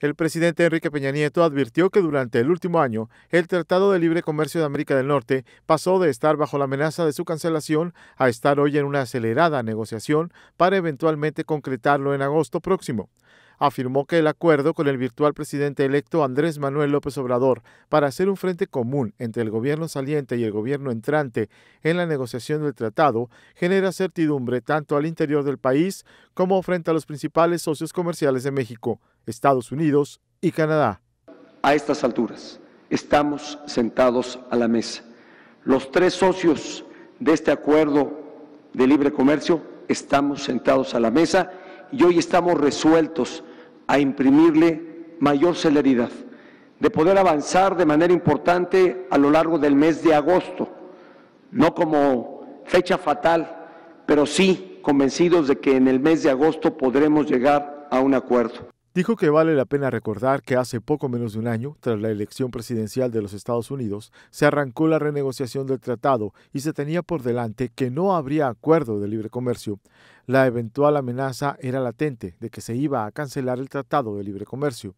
El presidente Enrique Peña Nieto advirtió que durante el último año el Tratado de Libre Comercio de América del Norte pasó de estar bajo la amenaza de su cancelación a estar hoy en una acelerada negociación para eventualmente concretarlo en agosto próximo afirmó que el acuerdo con el virtual presidente electo Andrés Manuel López Obrador para hacer un frente común entre el gobierno saliente y el gobierno entrante en la negociación del tratado genera certidumbre tanto al interior del país como frente a los principales socios comerciales de México, Estados Unidos y Canadá. A estas alturas estamos sentados a la mesa. Los tres socios de este acuerdo de libre comercio estamos sentados a la mesa y hoy estamos resueltos a imprimirle mayor celeridad, de poder avanzar de manera importante a lo largo del mes de agosto, no como fecha fatal, pero sí convencidos de que en el mes de agosto podremos llegar a un acuerdo. Dijo que vale la pena recordar que hace poco menos de un año, tras la elección presidencial de los Estados Unidos, se arrancó la renegociación del tratado y se tenía por delante que no habría acuerdo de libre comercio. La eventual amenaza era latente de que se iba a cancelar el Tratado de Libre Comercio.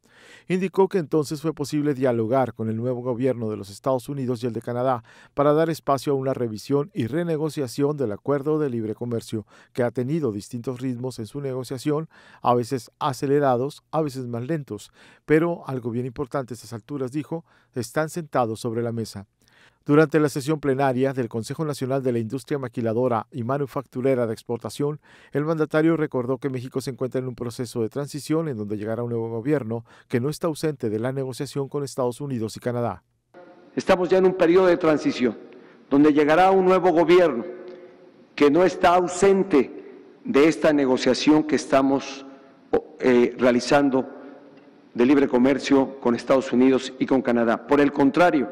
Indicó que entonces fue posible dialogar con el nuevo gobierno de los Estados Unidos y el de Canadá para dar espacio a una revisión y renegociación del Acuerdo de Libre Comercio, que ha tenido distintos ritmos en su negociación, a veces acelerados, a veces más lentos, pero algo bien importante a estas alturas dijo, están sentados sobre la mesa. Durante la sesión plenaria del Consejo Nacional de la Industria Maquiladora y Manufacturera de Exportación, el mandatario recordó que México se encuentra en un proceso de transición en donde llegará un nuevo gobierno que no está ausente de la negociación con Estados Unidos y Canadá. Estamos ya en un periodo de transición donde llegará un nuevo gobierno que no está ausente de esta negociación que estamos eh, realizando de libre comercio con Estados Unidos y con Canadá. Por el contrario,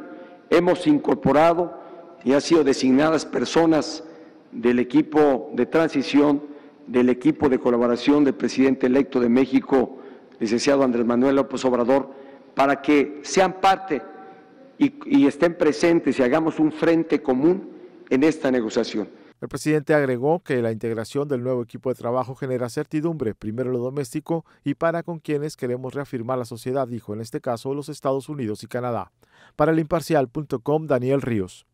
hemos incorporado y han sido designadas personas del equipo de transición, del equipo de colaboración del presidente electo de México, licenciado Andrés Manuel López Obrador, para que sean parte y, y estén presentes y hagamos un frente común en esta negociación. El presidente agregó que la integración del nuevo equipo de trabajo genera certidumbre, primero lo doméstico y para con quienes queremos reafirmar la sociedad, dijo en este caso los Estados Unidos y Canadá. Para el imparcial.com, Daniel Ríos.